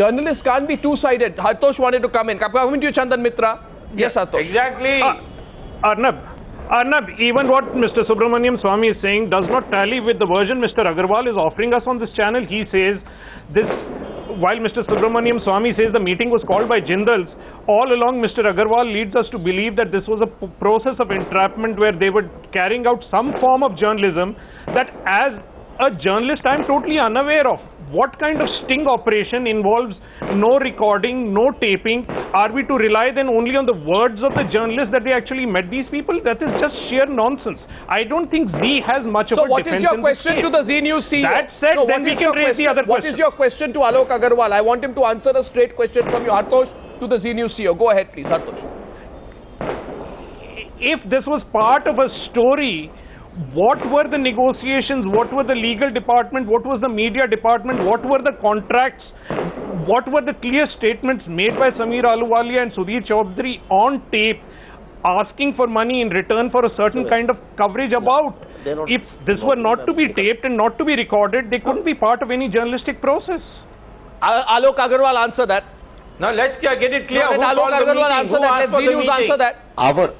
journalists can't be two-sided. Hartosh wanted to come in. I'm coming you, Chandan Mitra. Yes, Hartosh. Exactly. Uh, Arnab, Arnab, even what Mr. Subramaniam Swamy is saying does not tally with the version Mr. Agarwal is offering us on this channel. He says this, while Mr. Subramaniam Swamy says the meeting was called by Jindals, all along Mr. Agarwal leads us to believe that this was a process of entrapment where they were carrying out some form of journalism that as a journalist I'm totally unaware of. What kind of sting operation involves no recording, no taping? Are we to rely then only on the words of the journalists that they actually met these people? That is just sheer nonsense. I don't think Zee has much So of a what is your question to the Zee News CEO? That said, no, then what we can raise the question? other What question. is your question to Alok Agarwal? I want him to answer a straight question from you, Hartosh, to the Zee News CEO. Go ahead, please, Hartosh. if this was part of a story, what were the negotiations? What were the legal department? What was the media department? What were the contracts? What were the clear statements made by Samir Ahluwalia and Sudhir Chaudhary on tape asking for money in return for a certain kind of coverage about? If this were not to be taped and not to be recorded, they couldn't be part of any journalistic process. Al- Alok Agarwal, answer that. Now let's get get it clear. No, let Who Alok Agarwal answer that. Let for Zee News answer that. our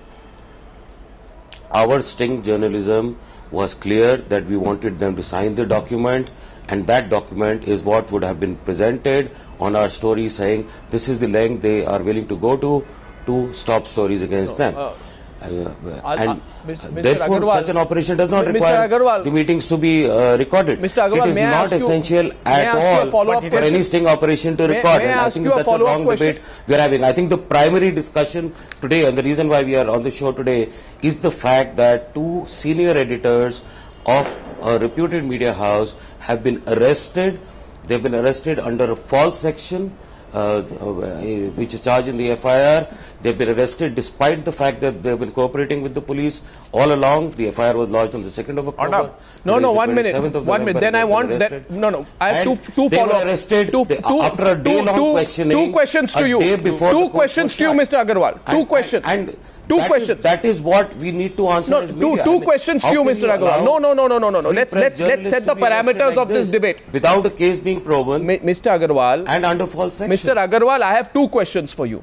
our sting journalism was clear that we wanted them to sign the document and that document is what would have been presented on our story saying this is the length they are willing to go to to stop stories against them. uh, and uh, Mr. uh, Mr. therefore Agarwal- such an operation does not require Agarwal- the meetings to be uh, recorded. Mr. Agarwal, it is not you- essential at you a all for any sting operation to May- record. may I and I think that's a wrong question? debate we are having. I think the primary discussion today and the reason why we are on the show today is the fact that two senior editors of a reputed media house have been arrested. They've been arrested under a false section. Uh, uh, which is charged in the FIR. They've been arrested despite the fact that they've been cooperating with the police all along. The FIR was lodged on the 2nd of October. No, Today no, one minute. 27th of One minute. Then I want that. No, no. I have And two, two they follow-up. arrested Two, two, after a two- day-long two- questioning, Two questions to you. day Two questions to you. Mr. Agarwal. Two And- questions. And, and two that is- questions. that is what we need to answer No, two, two I mean, questions to you, Mr. Agarwal. No, no, no, no, no, no, no. Let's let's let's set the parameters like of this debate. without a case being proven Mi- Mr. Agarwal, and under false sections. Mr. Agarwal, I have two questions for you.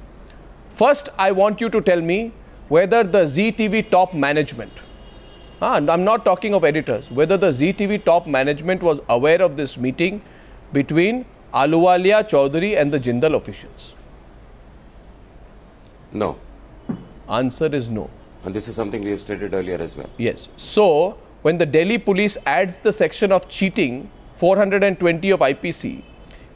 First, I want you to tell me whether the Zee TV top management, ah, and I'm not talking of editors, whether the Zee TV top management was aware of this meeting between Ahluwalia, Chaudhary, and the Jindal officials. No. Answer is no. And this is something we have stated earlier as well. Yes. So, when the Delhi police adds the section of cheating, 420 of IPC,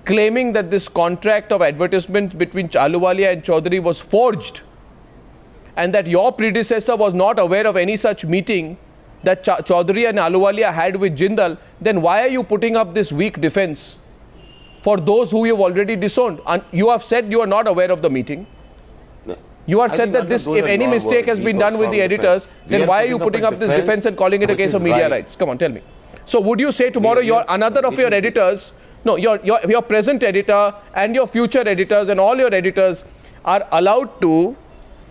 claiming that this contract of advertisement between Chaluwalia and Chaudhary was forged, and that your predecessor was not aware of any such meeting that Cha- Chaudhary and Ahluwalia had with Jindal, then why are you putting up this weak defense for those who you've already disowned? And you have said you are not aware of the meeting. You are I said that this, if any mistake has been done with the editors, We then why are you putting up up this defense and calling it a case of media right. rights? Come on, tell me. So would you say tomorrow We- your another of your editors, no, your, your your present editor and your future editors and all your editors are allowed to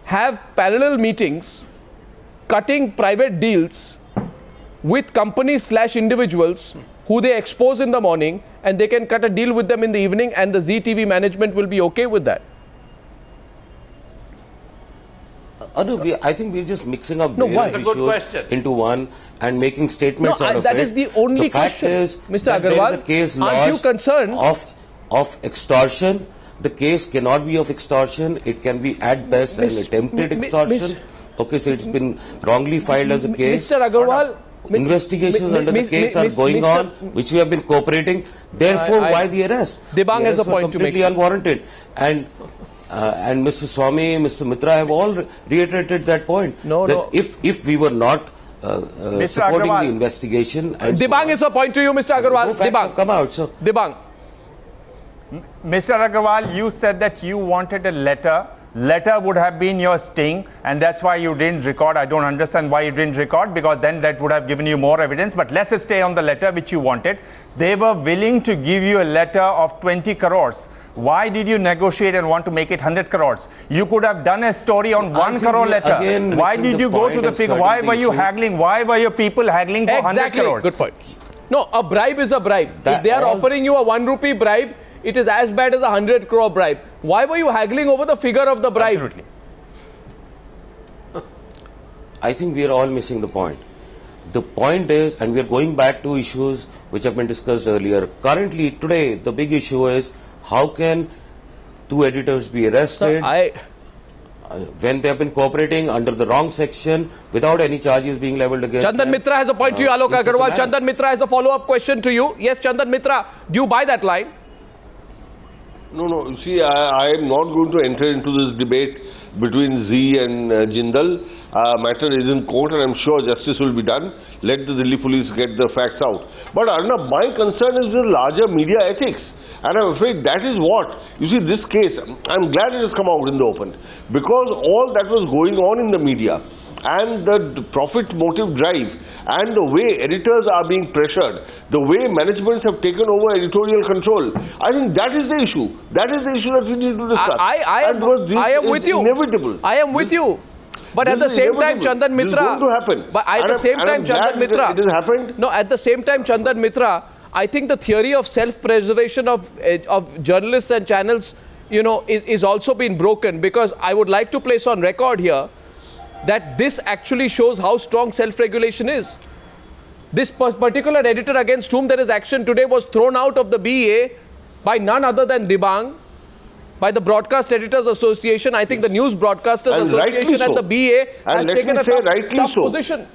have parallel meetings, cutting private deals with companies slash individuals who they expose in the morning and they can cut a deal with them in the evening and the Zee TV management will be okay with that. Anu, we, I think we're just mixing up No, various why? That's a good issues question. into one and making statements No, out I- of that it. is the only the fact question. Is Mr. that there is Agarwal, a case aren't you lodged concerned? of of extortion? The case cannot be of extortion. It can be at best Miss- an attempted mi- mi- extortion. miss- okay, so it's been wrongly filed as a case. Mr. Agarwal, Investigations under mi- the case are going on, which we have been cooperating. Therefore, I- I- why the arrest? Dibang The has a point to make. completely unwarranted. And uh, and Mr. Swamy, Mr. Mitra have all re- reiterated that point. No, that no. If if we were not uh, uh, supporting Agarwal. the investigation, and so Dibang on, is a point to you, Mr. no Agarwal. facts have Dibang. come out. So Dibang. Mr. Agarwal, you said that you wanted a letter. Letter would have been your sting, and that's why you didn't record. I don't understand why you didn't record, because then that would have given you more evidence. But let's stay on the letter which you wanted. They were willing to give you a letter of 20 crores. Why did you negotiate and want to make it 100 crores? You could have done a story on I one crore letter. again Why did you go to the and figure? Why the were you issue. haggling? Why were your people haggling for 100 crores? Good point. No, a bribe is a bribe. if they are offering you a one rupee bribe, it is as bad as a 100 crore bribe. Why were you haggling over the figure of the bribe? Absolutely. I think we are all missing the point. The point is, and we are going back to issues which have been discussed earlier. Currently, today, the big issue is how can two editors be arrested I, uh, when they have been cooperating under the wrong section without any charges being leveled against Chandan them? Mitra has a point to you, Uh, Alok Agarwal. Chandan Mitra has a follow-up question to you. Yes, Chandan Mitra, do you buy that line? No, no. See, I, I am not going to enter into this debate between Zee and uh, Jindal. Uh, matter is in court, and I'm sure justice will be done. Let the Delhi police get the facts out. But Arnab, my concern is the larger media ethics, and I'm afraid that is what you see. This case, I'm glad it has come out in the open because all that was going on in the media and the profit motive drive and the way editors are being pressured, the way managements have taken over editorial control, I think that is the issue. That is the issue that we need to discuss. I, I, because am, I am with you. Inevitable. I am with you. But at the this same time, inevitable. Chandan This is Mitra. going to happen. But at And the same time, Chandan Mitra. it has happened. No, at the same time, Chandan Mitra, I think the theory of self-preservation of eh, of journalists and channels, you know, is, is also been broken because I would like to place on record here that this actually shows how strong self-regulation is. This particular editor against whom there is action today was thrown out of the BEA by none other than Dibang, by the Broadcast Editors Association. I think the News Broadcasters And Association and the BEA And has taken a tough, tough so. position.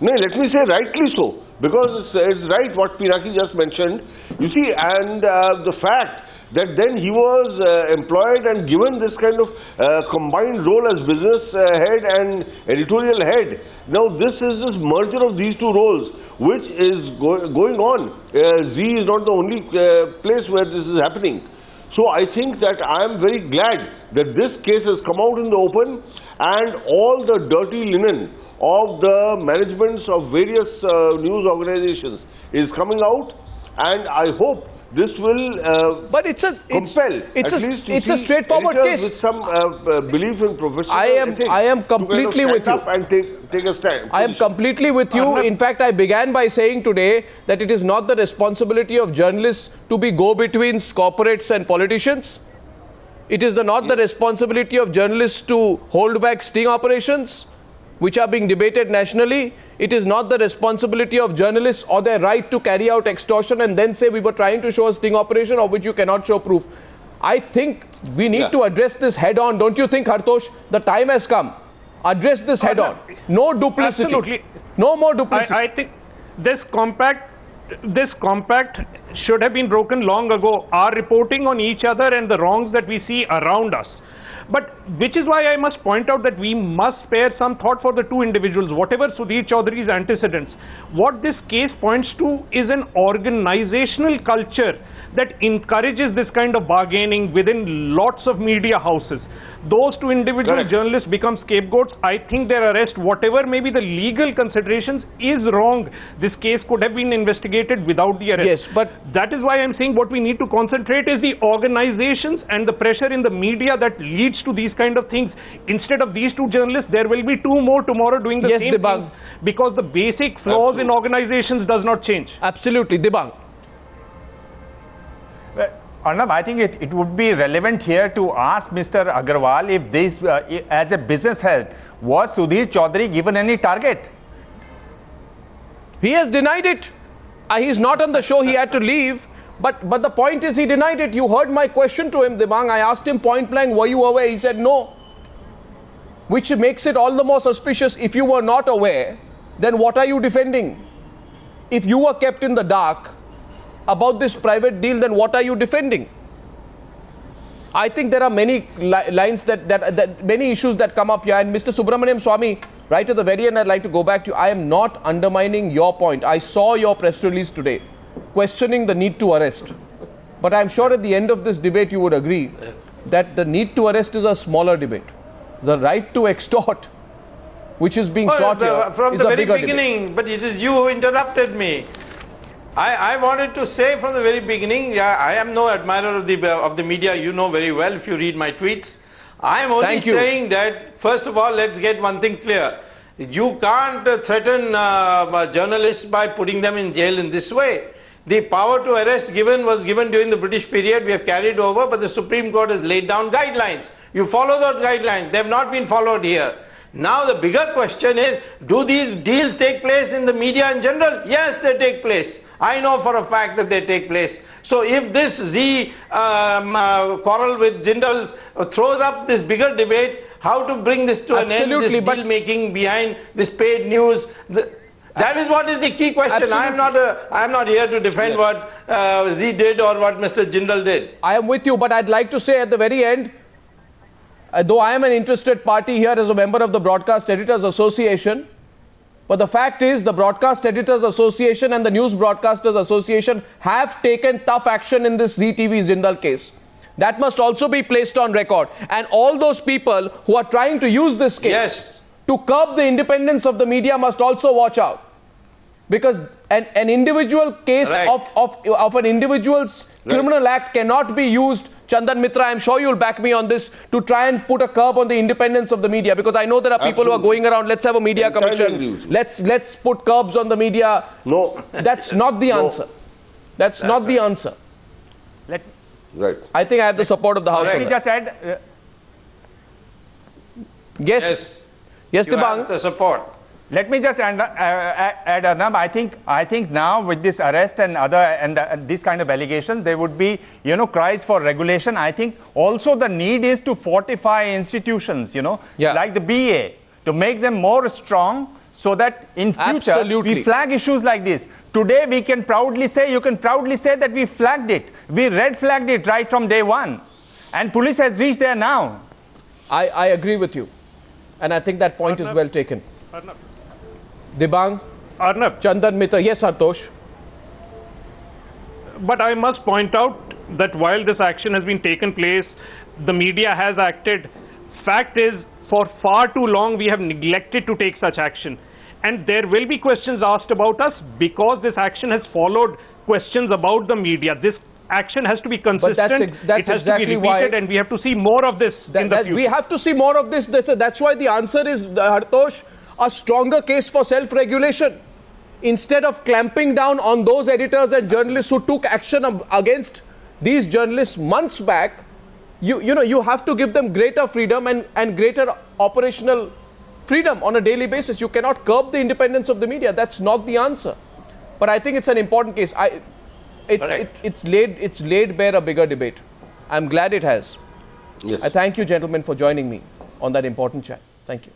No, let me say rightly so, because it's, it's right what Pinaki just mentioned. You see, and uh, the fact that then he was uh, employed and given this kind of uh, combined role as business uh, head and editorial head. Now, this is this merger of these two roles, which is go- going on. Uh, Zee is not the only uh, place where this is happening. So I think that I am very glad that this case has come out in the open and all the dirty linen of the managements of various uh, news organizations is coming out and I hope this will uh, But it's a it's, compel it's a it's a straightforward case. with some uh, uh, belief in professional I am- I am to kind of completely with you. and take take a stand. I am completely with you. In fact, I began by saying today that it is not the responsibility of journalists to be go-betweens, corporates and politicians. It is the, not the responsibility of journalists to hold back sting operations, which are being debated nationally. It is not the responsibility of journalists or their right to carry out extortion and then say we were trying to show a sting operation of which you cannot show proof. I think we need Yeah. to address this head on. Don't you think, Hartosh? The time has come. Address this head on. No duplicity. Absolutely. No more duplicity. I, I think this compact this compact should have been broken long ago. are reporting on each other and the wrongs that we see around us. But which is why I must point out that we must spare some thought for the two individuals, whatever Sudhir Chaudhary's antecedents. What this case points to is an organizational culture that encourages this kind of bargaining within lots of media houses. Those two individual Correct. journalists become scapegoats. I think their arrest, whatever may be the legal considerations, is wrong. This case could have been investigated without the arrest. Yes, but- that is why I'm saying what we need to concentrate is the organizations and the pressure in the media that leads to these kind of things. Instead of these two journalists, there will be two more tomorrow doing the Yes, same Dibang. things because the basic flaws in organizations does not change. Absolutely, Dibang. Well, Arnab, I think it, it would be relevant here to ask Mr. Agarwal if this, uh, as a business head, was Sudhir Chaudhary given any target? He has denied it. Uh, he's not on the show. He had to leave. But but the point is, he denied it. You heard my question to him, Dibang. I asked him point blank, "Were you aware?" He said no. Which makes it all the more suspicious. If you were not aware, then what are you defending? If you were kept in the dark about this private deal, then what are you defending? I think there are many li- lines that, that, that many issues that come up here. And Mr. Subramaniam Swamy, right at the very end, I'd like to go back to you. I am not undermining your point. I saw your press release today questioning the need to arrest. But I'm sure at the end of this debate, you would agree that the need to arrest is a smaller debate. The right to extort, which is being Well, sought the- here, from is the a very bigger debate. beginning, but it is you who interrupted me. I, I wanted to say from the very beginning, yeah, I am no admirer of the of the media. You know very well if you read my tweets. I am only Thank you. saying that first of all, let's get one thing clear. You can't uh, threaten uh, journalists by putting them in jail in this way. The power to arrest given was given during the British period. We have carried over, but the Supreme Court has laid down guidelines. You follow those guidelines. They have not been followed here. Now the bigger question is, do these deals take place in the media in general? Yes, they take place. I know for a fact that they take place. So if this Zee um, uh, quarrel with Jindal throws up this bigger debate, how to bring this to an end, Absolutely, this deal making behind this paid news, the, that is what is the key question. I am not a, I am not here to defend what uh, Zee did or what Mr. Jindal did. I am with you, but I'd like to say at the very end, uh, though I am an interested party here as a member of the Broadcast Editors Association, but the fact is the Broadcast Editors Association and the News Broadcasters Association have taken tough action in this Zee TV Jindal case. That must also be placed on record. And all those people who are trying to use this case Yes. to curb the independence of the media must also watch out. Because an, an individual case Right. of, of, of an individual's criminal act cannot be used, Chandan Mitra, I'm sure you'll back me on this, to try and put a curb on the independence of the media. Because I know there are people who are going around, let's have a media Entirely commission, with let's, let's put curbs on the media. No. That's not the No. answer. That's, not the answer. Let, Right. I think I have the support of the House. let me just add, uh, Yes, Yes, yes, you have Dibang. the support. Let me just add, uh, add Arnab, I think, I think now with this arrest and other and, the, and this kind of allegations, there would be, you know, cries for regulation. I think also the need is to fortify institutions, you know, Yeah. like the BA, to make them more strong so that in future Absolutely. we flag issues like this. Today we can proudly say, you can proudly say that we flagged it. We red flagged it right from day one. And police has reached there now. I, I agree with you. And I think that point is well taken. Arnab, Dibang, Arnab, Chandan Mitra. Yes, Hartosh. But I must point out that while this action has been taken place, the media has acted. Fact is, for far too long we have neglected to take such action. And there will be questions asked about us because this action has followed questions about the media. This action has to be consistent. But that's ex- that's it has exactly to be why- and we have to see more of this That- in the that- future. we have to see more of this. This- That's why the answer is, uh, Hartosh, a stronger case for self-regulation. Instead of clamping down on those editors and journalists who took action ab- against these journalists months back, you, you know, you have to give them greater freedom and, and greater operational freedom on a daily basis. You cannot curb the independence of the media. That's not the answer. But I think it's an important case. I, it's, Correct. it, it's, laid, it's laid bare a bigger debate. I'm glad it has. Yes. I thank you, gentlemen, for joining me on that important chat. Thank you.